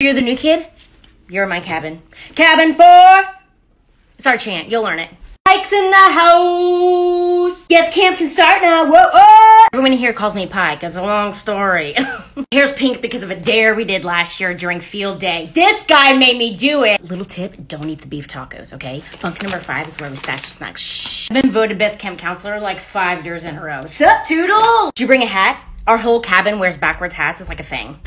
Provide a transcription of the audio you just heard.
You're the new kid? You're my cabin. Cabin four! It's our chant. You'll learn it. Pike's in the house! Yes, camp can start now. Whoa, whoa! Everyone here calls me Pike. It's a long story. Here's pink because of a dare we did last year during field day. This guy made me do it. Little tip, don't eat the beef tacos, okay? Bunk number five is where we stash the snacks. Shh. I've been voted best camp counselor like five years in a row. Sup, Toodle? Did you bring a hat? Our whole cabin wears backwards hats. It's like a thing.